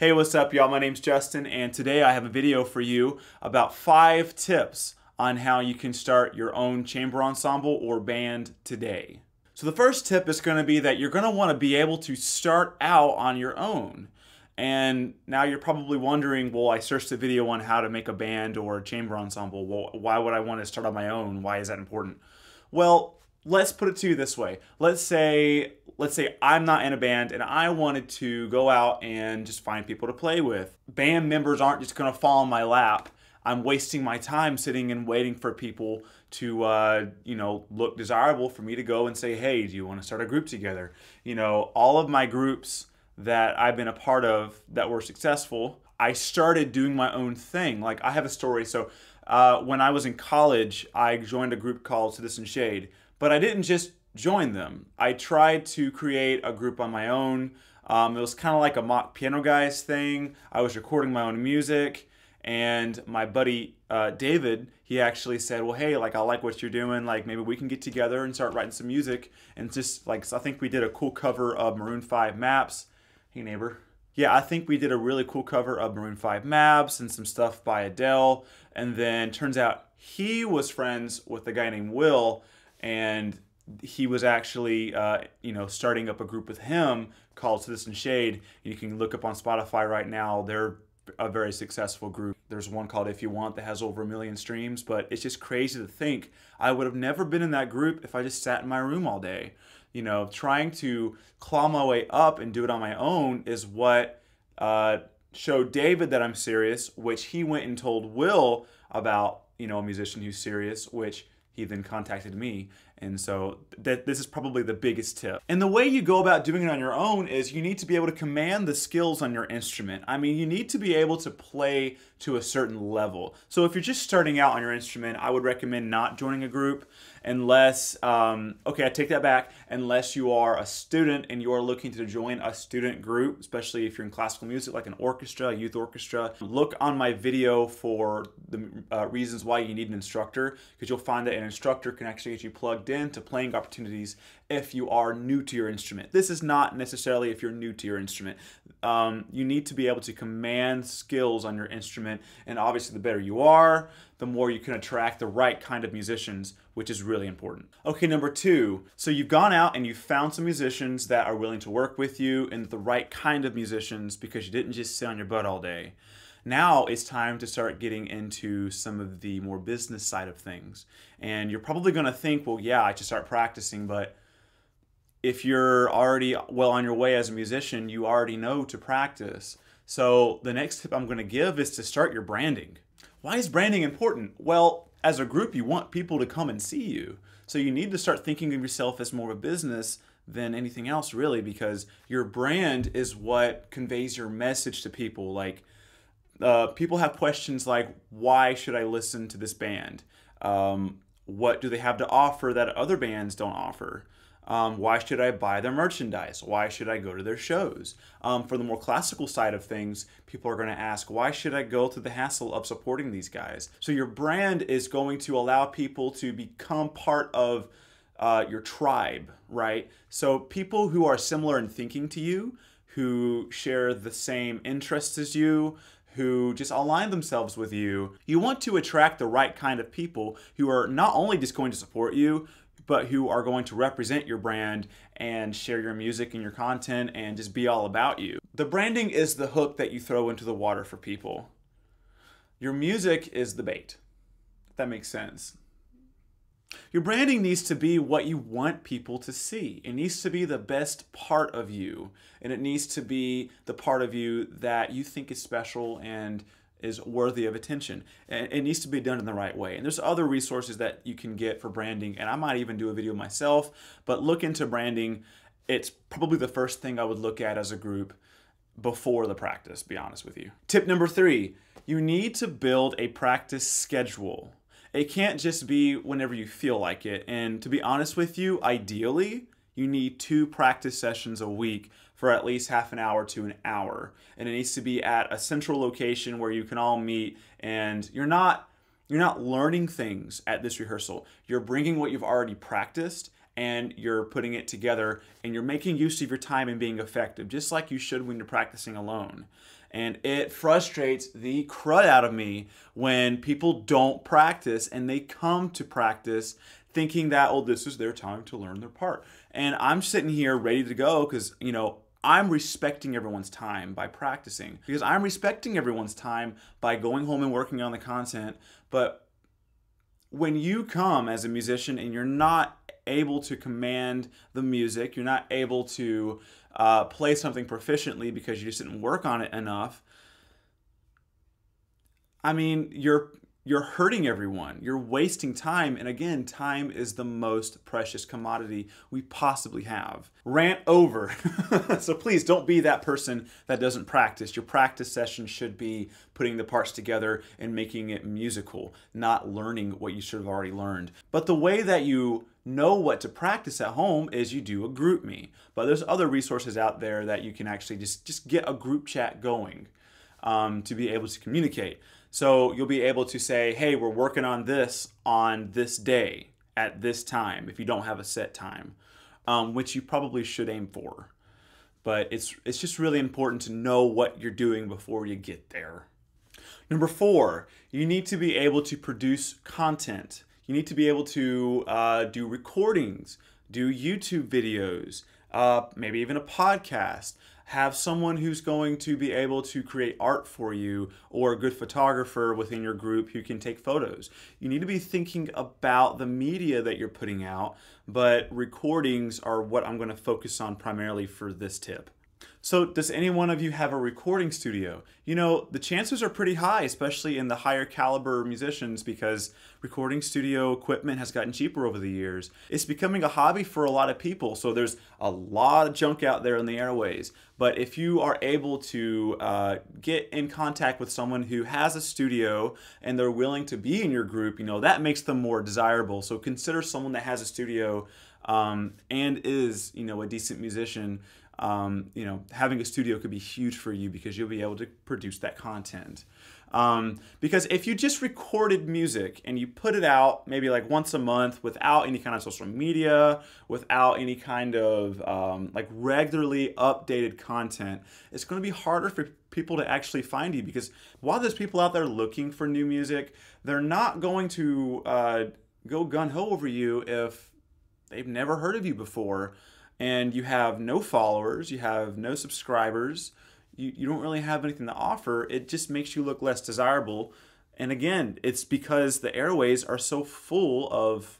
Hey, what's up, y'all? My name's Justin, and today I have a video for you about five tips on how you can start your own chamber ensemble or band today. So, the first tip is going to be that you're going to want to be able to start out on your own. And now you're probably wondering, well, I searched a video on how to make a band or a chamber ensemble. Well, why would I want to start on my own? Why is that important? Well, let's put it to you this way. Let's say let's say I'm not in a band and I wanted to go out and just find people to play with. Band members aren't just going to fall in my lap. I'm wasting my time sitting and waiting for people to, uh, you know, look desirable for me to go and say, hey, do you want to start a group together? You know, all of my groups that I've been a part of that were successful, I started doing my own thing. Like I have a story. So uh, when I was in college, I joined a group called Citizen Shade, but I didn't just join them. I tried to create a group on my own. Um, it was kind of like a mock piano guys thing. I was recording my own music, and my buddy uh, David, he actually said, "Well, hey, like I like what you're doing. Like maybe we can get together and start writing some music." And just like so I think we did a cool cover of Maroon Five Maps. Hey neighbor. Yeah, I think we did a really cool cover of Maroon 5 Maps and some stuff by Adele. And then turns out he was friends with a guy named Will, and he was actually, uh, you know, starting up a group with him called Citizen Shade. You can look up on Spotify right now. They're a very successful group. There's one called If You Want that has over a million streams, but it's just crazy to think I would have never been in that group if I just sat in my room all day. You know, trying to claw my way up and do it on my own is what uh, showed David that I'm serious, which he went and told Will about, you know, a musician who's serious, which he then contacted me. And so that this is probably the biggest tip. And the way you go about doing it on your own is you need to be able to command the skills on your instrument. I mean, you need to be able to play to a certain level. So if you're just starting out on your instrument, I would recommend not joining a group unless, um, okay, I take that back, unless you are a student and you are looking to join a student group, especially if you're in classical music, like an orchestra, a youth orchestra. Look on my video for the uh, reasons why you need an instructor, because you'll find that an instructor can actually get you plugged in to playing opportunities if you are new to your instrument. This is not necessarily if you're new to your instrument. Um, you need to be able to command skills on your instrument, and obviously, the better you are, the more you can attract the right kind of musicians, which is really important. Okay, number two. So you've gone out and you've found some musicians that are willing to work with you and the right kind of musicians because you didn't just sit on your butt all day. Now it's time to start getting into some of the more business side of things. And you're probably going to think, well, yeah, I should start practicing, but if you're already well on your way as a musician, you already know to practice. So the next tip I'm going to give is to start your branding. Why is branding important? Well, as a group, you want people to come and see you. So you need to start thinking of yourself as more of a business than anything else, really, because your brand is what conveys your message to people. Like, uh, people have questions like, why should I listen to this band? Um, what do they have to offer that other bands don't offer? Um, why should I buy their merchandise? Why should I go to their shows? Um, for the more classical side of things, people are going to ask, why should I go through the hassle of supporting these guys? So your brand is going to allow people to become part of uh, your tribe, right? So people who are similar in thinking to you, who share the same interests as you, who just align themselves with you. You want to attract the right kind of people who are not only just going to support you, but who are going to represent your brand and share your music and your content and just be all about you. The branding is the hook that you throw into the water for people. Your music is the bait. If that makes sense. Your branding needs to be what you want people to see. It needs to be the best part of you, and it needs to be the part of you that you think is special and is worthy of attention. And it needs to be done in the right way. And there's other resources that you can get for branding, and I might even do a video myself, but look into branding. It's probably the first thing I would look at as a group before the practice, be honest with you. Tip number three, you need to build a practice schedule. It can't just be whenever you feel like it. And to be honest with you, ideally, you need two practice sessions a week for at least half an hour to an hour. And it needs to be at a central location where you can all meet and you're not you're not learning things at this rehearsal. You're bringing what you've already practiced and you're putting it together and you're making use of your time and being effective, just like you should when you're practicing alone. And it frustrates the crud out of me when people don't practice and they come to practice thinking that, oh, this is their time to learn their part. And I'm sitting here ready to go because, you know, I'm respecting everyone's time by practicing because I'm respecting everyone's time by going home and working on the content. But when you come as a musician and you're not able to command the music, you're not able to uh, play something proficiently because you just didn't work on it enough. I mean, you're you're hurting everyone. You're wasting time. And again, time is the most precious commodity we possibly have. Rant over. so please don't be that person that doesn't practice. Your practice session should be putting the parts together and making it musical, not learning what you should have already learned. But the way that you know what to practice at home is you do a GroupMe. But there's other resources out there that you can actually just, just get a group chat going um, to be able to communicate. So you'll be able to say, hey, we're working on this on this day at this time if you don't have a set time, um, which you probably should aim for. But it's, it's just really important to know what you're doing before you get there. Number four, you need to be able to produce content. You need to be able to uh, do recordings, do YouTube videos, uh, maybe even a podcast have someone who's going to be able to create art for you or a good photographer within your group who can take photos. You need to be thinking about the media that you're putting out, but recordings are what I'm going to focus on primarily for this tip. So, does any one of you have a recording studio? You know, the chances are pretty high, especially in the higher caliber musicians, because recording studio equipment has gotten cheaper over the years. It's becoming a hobby for a lot of people, so there's a lot of junk out there in the airways. But if you are able to uh, get in contact with someone who has a studio and they're willing to be in your group, you know, that makes them more desirable. So, consider someone that has a studio um, and is, you know, a decent musician um, you know, having a studio could be huge for you because you'll be able to produce that content. Um, because if you just recorded music and you put it out maybe like once a month without any kind of social media, without any kind of um, like regularly updated content, it's going to be harder for people to actually find you because while there's people out there looking for new music, they're not going to uh, go gun ho over you if they've never heard of you before and you have no followers, you have no subscribers, you, you don't really have anything to offer, it just makes you look less desirable. And again, it's because the airways are so full of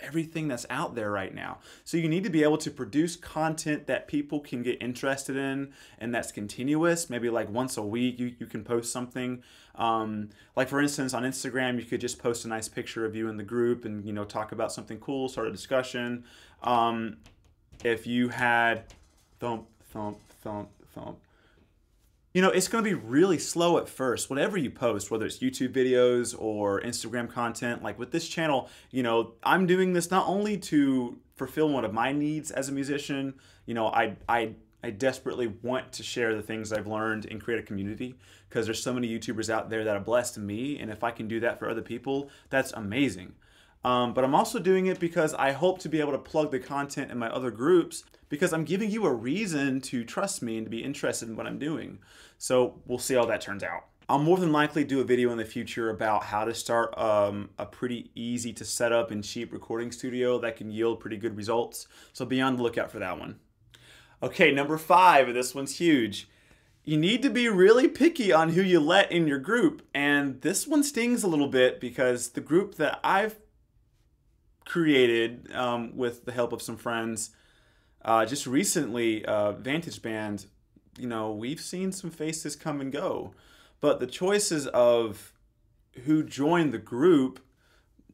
everything that's out there right now. So you need to be able to produce content that people can get interested in and that's continuous. Maybe like once a week you, you can post something. Um, like for instance, on Instagram, you could just post a nice picture of you in the group and, you know, talk about something cool, start a discussion. Um, if you had thump, thump, thump, thump, you know, it's going to be really slow at first. Whatever you post, whether it's YouTube videos or Instagram content, like with this channel, you know, I'm doing this not only to fulfill one of my needs as a musician, you know, I, I, I desperately want to share the things I've learned and create a community because there's so many YouTubers out there that are blessed me. And if I can do that for other people, that's amazing. Um, but I'm also doing it because I hope to be able to plug the content in my other groups because I'm giving you a reason to trust me and to be interested in what I'm doing. So we'll see how that turns out. I'll more than likely do a video in the future about how to start um, a pretty easy to set up and cheap recording studio that can yield pretty good results. So be on the lookout for that one. Okay, number five, this one's huge. You need to be really picky on who you let in your group. And this one stings a little bit because the group that I've created um, with the help of some friends. Uh, just recently, uh, Vantage Band, you know, we've seen some faces come and go, but the choices of who joined the group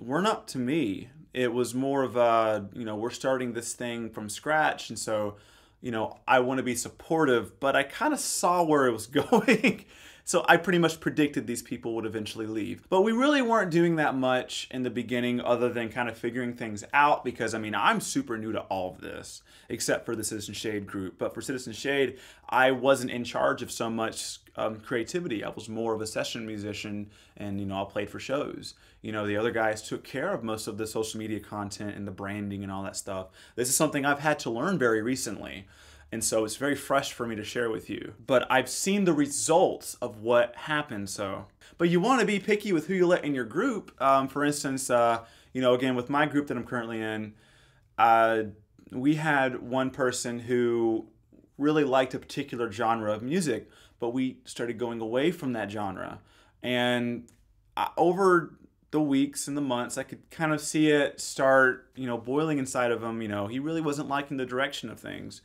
weren't up to me. It was more of a, you know, we're starting this thing from scratch, and so, you know, I want to be supportive, but I kind of saw where it was going. So I pretty much predicted these people would eventually leave. But we really weren't doing that much in the beginning other than kind of figuring things out because I mean, I'm super new to all of this except for the Citizen Shade group. But for Citizen Shade, I wasn't in charge of so much um, creativity. I was more of a session musician and, you know, I played for shows. You know, the other guys took care of most of the social media content and the branding and all that stuff. This is something I've had to learn very recently. And so it's very fresh for me to share with you. But I've seen the results of what happened. So, but you want to be picky with who you let in your group. Um, for instance, uh, you know, again, with my group that I'm currently in, uh, we had one person who really liked a particular genre of music, but we started going away from that genre. And I, over the weeks and the months, I could kind of see it start, you know, boiling inside of him. You know, he really wasn't liking the direction of things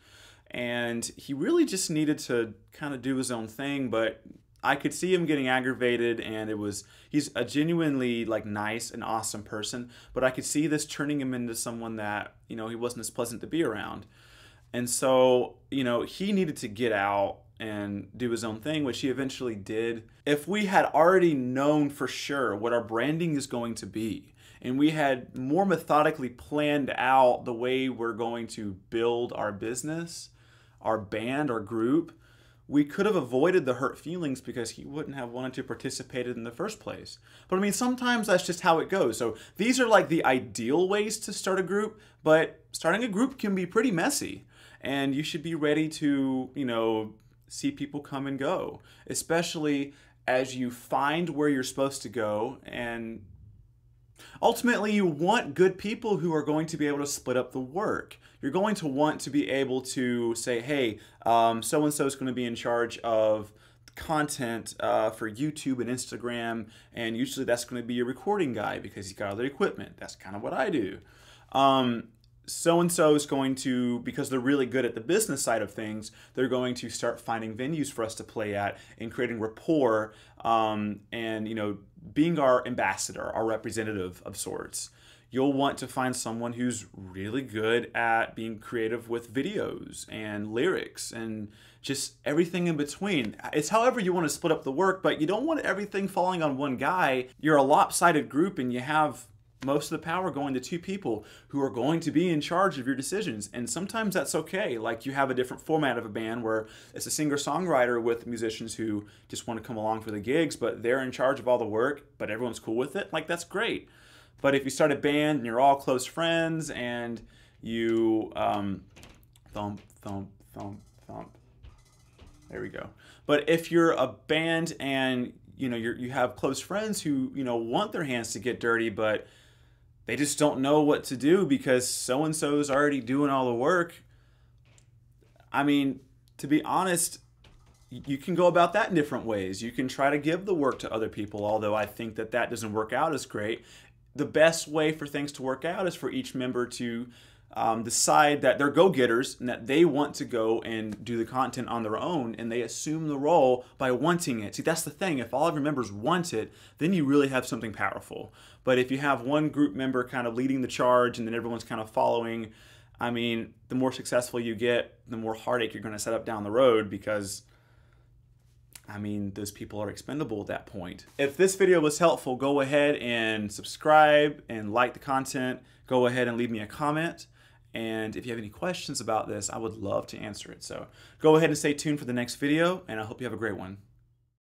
and he really just needed to kind of do his own thing but i could see him getting aggravated and it was he's a genuinely like nice and awesome person but i could see this turning him into someone that you know he wasn't as pleasant to be around. And so you know he needed to get out and do his own thing which he eventually did. If we had already known for sure what our branding is going to be and we had more methodically planned out the way we're going to build our business our band, our group, we could have avoided the hurt feelings because he wouldn't have wanted to participate in the first place. But I mean, sometimes that's just how it goes. So these are like the ideal ways to start a group, but starting a group can be pretty messy. And you should be ready to, you know, see people come and go, especially as you find where you're supposed to go and Ultimately, you want good people who are going to be able to split up the work. You're going to want to be able to say, hey, so and so is going to be in charge of content uh, for YouTube and Instagram, and usually that's going to be your recording guy because he's got all the equipment. That's kind of what I do. Um, so and so is going to, because they're really good at the business side of things, they're going to start finding venues for us to play at and creating rapport um, and, you know, being our ambassador, our representative of sorts. You'll want to find someone who's really good at being creative with videos and lyrics and just everything in between. It's however you want to split up the work, but you don't want everything falling on one guy. You're a lopsided group and you have most of the power going to two people who are going to be in charge of your decisions. And sometimes that's okay. Like you have a different format of a band where it's a singer songwriter with musicians who just want to come along for the gigs, but they're in charge of all the work, but everyone's cool with it. Like that's great. But if you start a band and you're all close friends and you um, thump, thump, thump, thump. There we go. But if you're a band and you know you you have close friends who you know want their hands to get dirty, but they just don't know what to do because so and so is already doing all the work. I mean, to be honest, you can go about that in different ways. You can try to give the work to other people, although I think that that doesn't work out as great. The best way for things to work out is for each member to um, decide that they're go-getters and that they want to go and do the content on their own and they assume the role by wanting it see that's the thing if all of your members want it then you really have something powerful but if you have one group member kind of leading the charge and then everyone's kind of following i mean the more successful you get the more heartache you're going to set up down the road because I mean, those people are expendable at that point. If this video was helpful, go ahead and subscribe and like the content. Go ahead and leave me a comment. And if you have any questions about this, I would love to answer it. So go ahead and stay tuned for the next video, and I hope you have a great one.